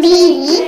B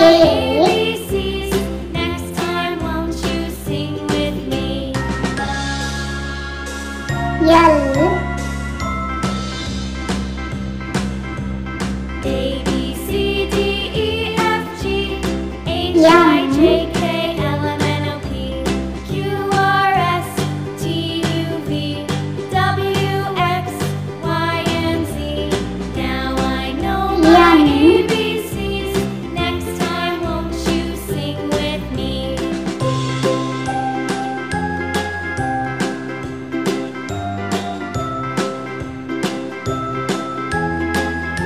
Chocolate. Yellow.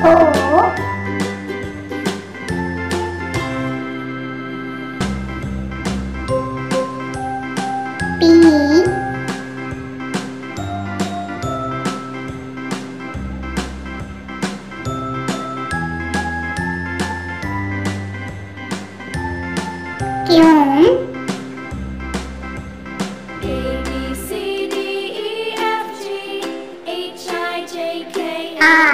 O B Q A B C D E F G H I J K L M N O P Q R